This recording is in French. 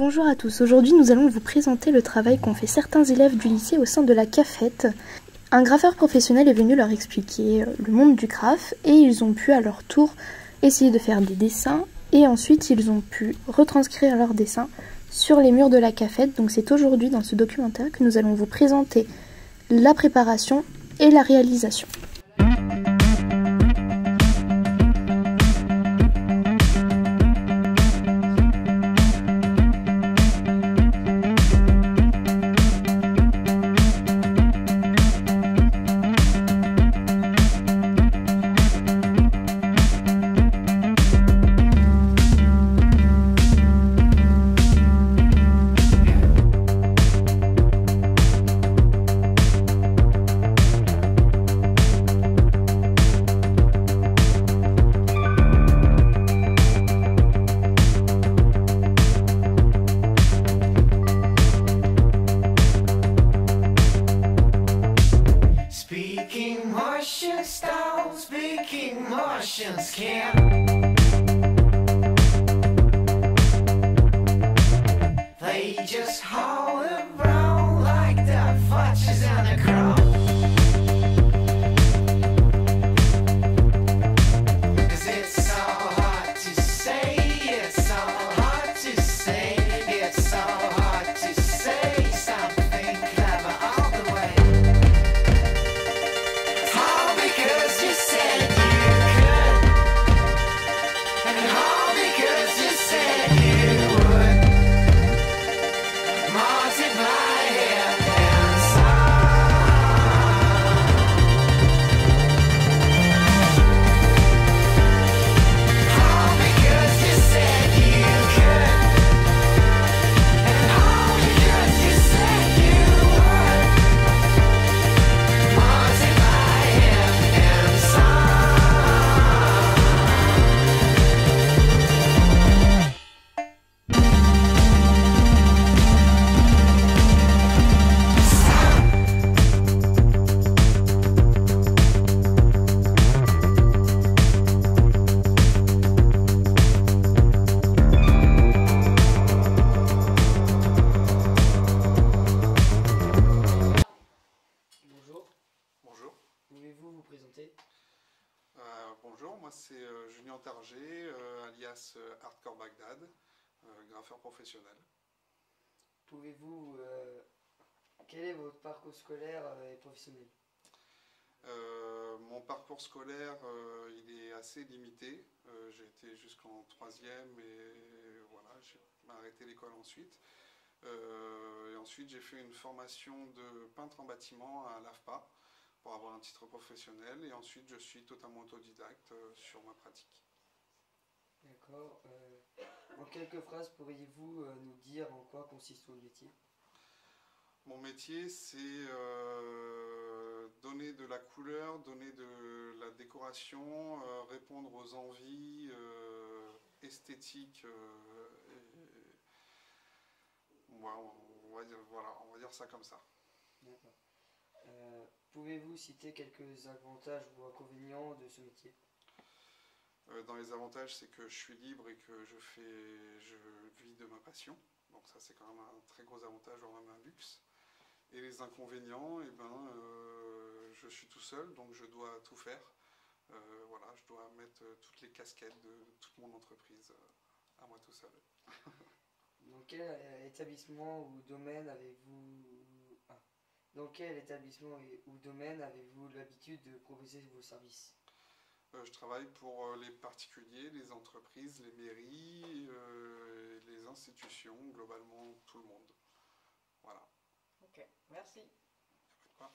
Bonjour à tous, aujourd'hui nous allons vous présenter le travail qu'ont fait certains élèves du lycée au sein de la CAFET. Un graffeur professionnel est venu leur expliquer euh, le monde du graphe et ils ont pu à leur tour essayer de faire des dessins et ensuite ils ont pu retranscrire leurs dessins sur les murs de la CAFET. Donc c'est aujourd'hui dans ce documentaire que nous allons vous présenter la préparation et la réalisation. Yeah. Vous présenter Euh, bonjour, moi c'est euh, Julien Targé, euh, alias euh, Hardcore Bagdad, graffeur professionnel. Pouvez-vous... quel est votre parcours scolaire et professionnel? Mon parcours scolaire, il est assez limité. J'ai été jusqu'en troisième et voilà, j'ai arrêté l'école ensuite. Et ensuite, j'ai fait une formation de peintre en bâtiment à l'AFPA pour avoir un titre professionnel. Et ensuite, je suis totalement autodidacte euh, sur ma pratique. D'accord. euh, en quelques phrases, pourriez-vous euh, nous dire en quoi consiste votre métier? Mon métier, c'est euh, donner de la couleur, donner de la décoration, euh, répondre aux envies esthétiques. et- Ouais, on, va dire, voilà, on va dire ça comme ça. D'accord. Pouvez-vous citer quelques avantages ou inconvénients de ce métier? Euh, dans les avantages, c'est que je suis libre et que je, fais, je vis de ma passion. Donc ça, c'est quand même un très gros avantage, voire même un luxe. Et les inconvénients, eh ben, euh, je suis tout seul, donc je dois tout faire. Euh, voilà, je dois mettre toutes les casquettes de toute mon entreprise à moi tout seul. Dans quel établissement ou domaine avez-vous... Dans quel établissement et- ou domaine avez-vous l'habitude de proposer vos services? Euh, je travaille pour euh, les particuliers, les entreprises, les mairies, euh, les institutions, globalement tout le monde. Voilà. Ok, merci. Quoi